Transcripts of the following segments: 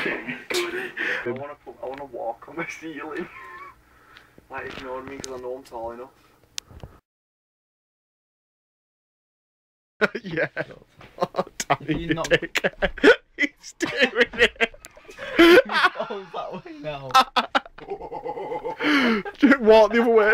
Okay. I wanna put, I wanna walk on the ceiling. Like ignore me because I know I'm tall enough. yeah. Oh, Danny, You you not- dick. He's doing it. Oh, that way now. Walk the other way.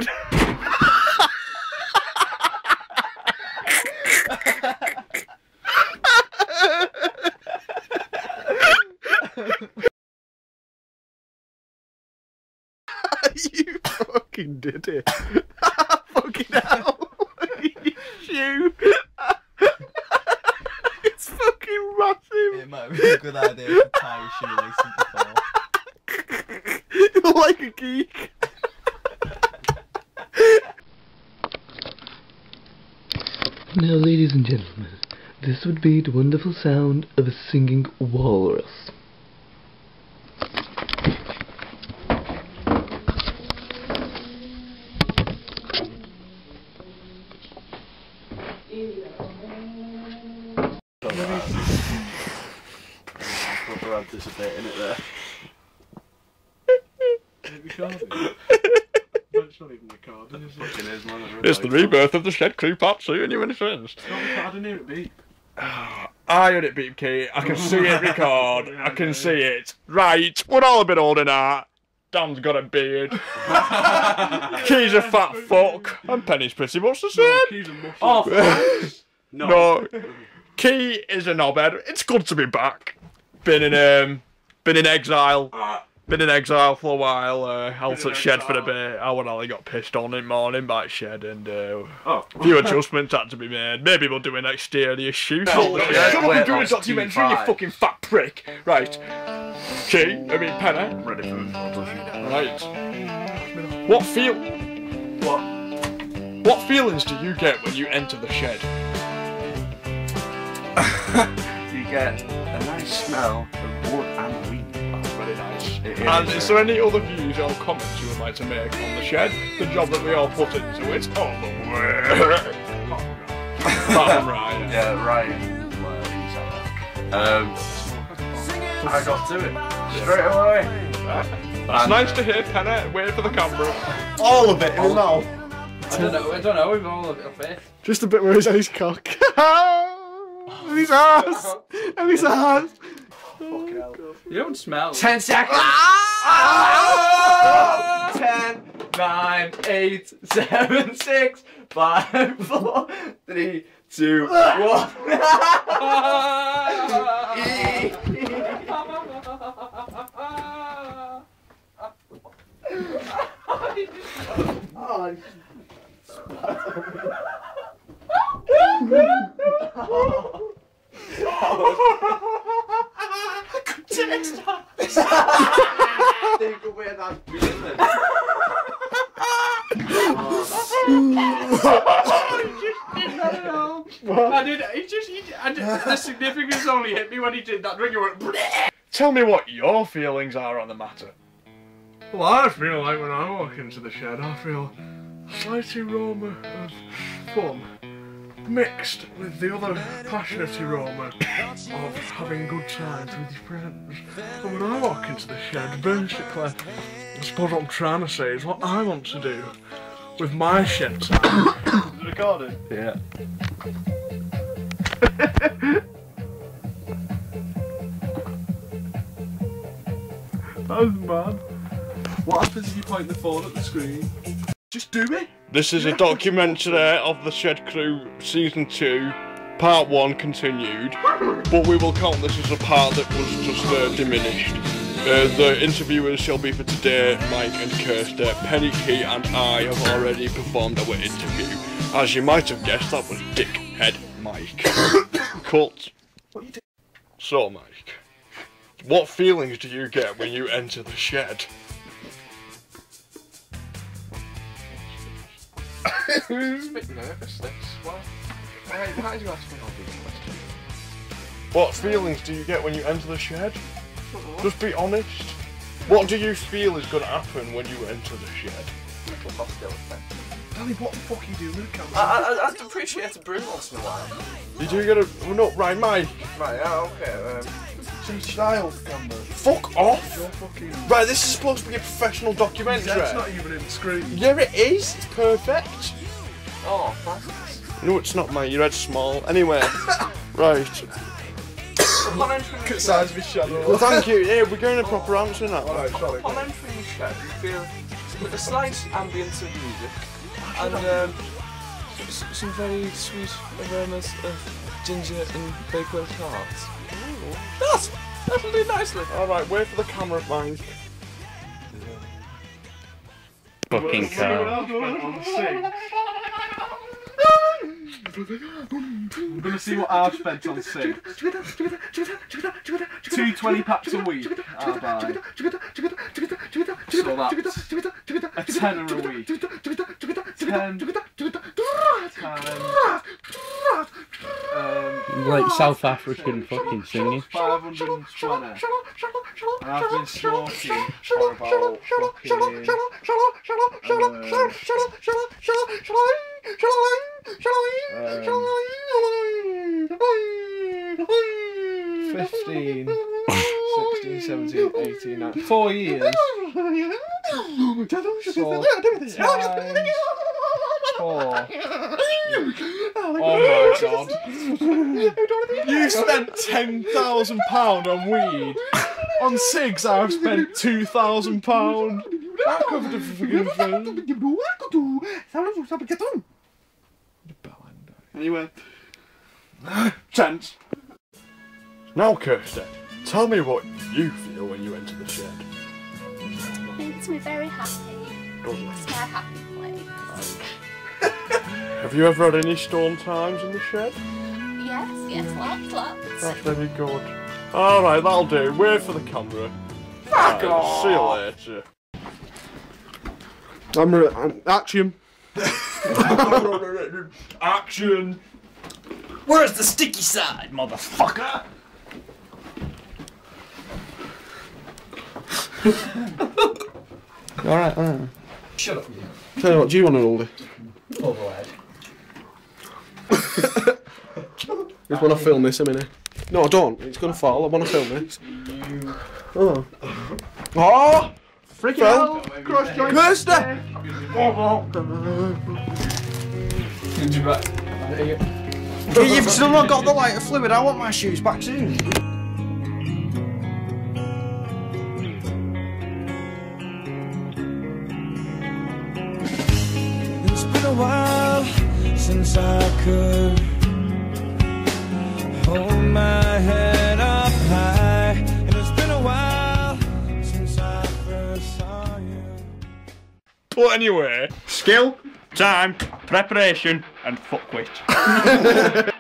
Fucking did it. fucking hell. you. it's fucking massive. It might be a good idea to tie your shoelaces before. like a geek. Now, ladies and gentlemen, this would be the wonderful sound of a singing walrus. Proper anticipating it there. That's not even recording, is it? Fucking is, man. It's the rebirth of the Shed Crew Part 2, and you in friends. It's not recording, I didn't hear it beep. I heard it beep, Kie. I can see it record. I can see it. Right, we're all a bit older now. Dan's got a beard. Kie's a fat fuck. And Penny's pretty much the same. Keys and muscles. Oh, no. No. Kie is a knobhead. It's good to be back. Been in um been in exile. Been in exile for a while. Uh, I was at Shed for a bit. I went Ali got pissed on in the morning by Shed and uh, Oh. a few adjustments had to be made. Maybe we'll do an exterior shoot. Oh, Shut yeah, up and wait do a on documentary, you T5. fucking fat prick. Right. Kie, I mean Penny. Ready for the photo shoot. Right. What feel What? what feelings do you get when you enter the shed? You get a nice smell of wood And is, is there any other views or comments you would like to make on the shed? The job that we all put into it. Oh, the way. Apart from Ryan. Yeah, Ryan. Well, he's at work. Um, I got to it straight away. That's And- nice to hear, Penny. Wait for the camera. All of it in his mouth. I don't know. I don't know. We've all of it off it. Just a bit where he's on his cock. and his ass. And his ass. You don't smell. Ten seconds. Ah! Ah! Ten, nine, eight, seven, six, five, four, three, two, one. Think significance only hit me when he did that. drink. Ring. Went, Tell me what your feelings are on the matter. Well, I feel like when I walk into the shed, I feel a slight aroma of fun mixed with the other passionate aroma of having good times with your friends. And when I walk into the shed, basically, I suppose what I'm trying to say is what I want to do with my shed time. Recorded. Yeah. That was mad. What happens if you point the phone at the screen? Just do it. This is a documentary of the Shed Crew Season 2, Part 1 continued, but we will count this as a part that was just uh, diminished. Uh, the interviewers shall be for today, Mike and Kirsty. Penny Kie and I have already performed our interview. As you might have guessed, that was Dickhead Mike. Cut. So, Mike, what feelings do you get when you enter the shed? It's a bit nervous. This. Why? Why? Why do you ask me all these questions? What feelings do you get when you enter the shed? Just be honest. What do you feel is going to happen when you enter the shed? little hostility. Danny, what the fuck are you doing with the camera? I, I, I'd appreciate a brew once in a while. Did You do get a. well, No, right, Mike. Right, yeah, okay. Um, See style camera. Fuck off! You're fucking. Right, this is supposed to be a professional documentary. That's not even in screen. Yeah, it is. It's perfect. oh, thanks. No, it's not, mate. Your head's small. Anyway, right. Upon entering the Size of his shadow. Well, thank you. Yeah, we're getting a proper answer now. Alright, sorry. upon entering the shed, you feel with a slight ambience of music and um, s- some very sweet aromas of ginger and bakewell tarts. That's that'll do nicely. All right, wait for the camera, Mike. Fucking cow. I'm gonna see what I've spent on six. Two 20 packs a week. I buy. So that's a tenner a week. Ten. Um, Like South African fucking singing. 520. And I've been smoking for about fucking. Um, 15, 16, 17, 18, 19, four years. So, times four. Oh my god. You spent £10,000 on weed. On cigs, I've spent £2,000. That covered the fucking thing. Anyway. Chance. Now, Kirsty, tell me what you feel when you enter the shed. Makes me very happy. Oh, Doesn't It's my happy place. Have you ever had any storm times in the shed? Yes, yes, lots, lots. That's very good. Alright, that'll do. Wait for the camera. Fuck off! See you later. I'm, re- I'm action. action. Where's the sticky side, motherfucker? Alright, alright. Shut up, you. Tell you what, do you want an oldie? Overhead. Just want to film this a minute. No, I don't. It's gonna fall. I want to film this. Oh. Oh! Freaking hell! Cross joint. Kirsty! You've still not got the lighter fluid. I want my shoes back soon. It's been a while since I could hold my head But anyway, Skill, time, preparation, and fuckwit.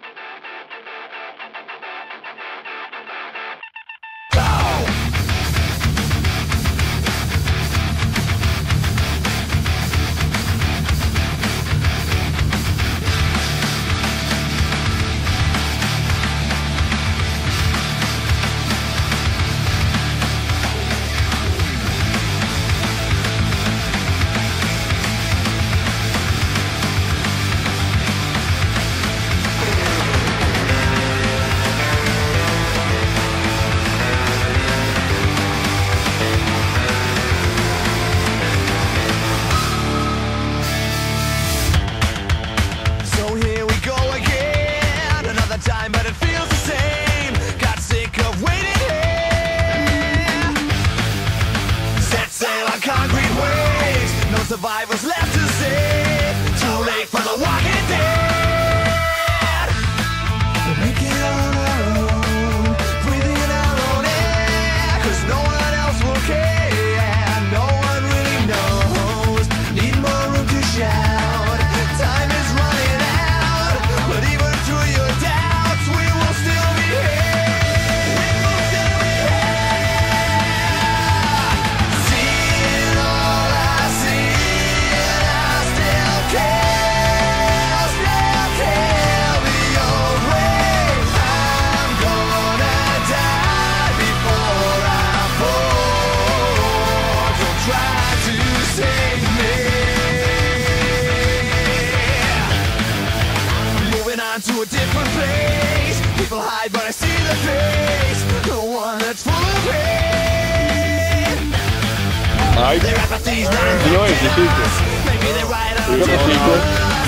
Right. Their apathy's not You know it's the secret. Maybe they're right You got the secret?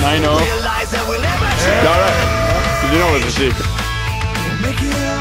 I know. Realize that we'll never change. Garrett, did you know it's a secret?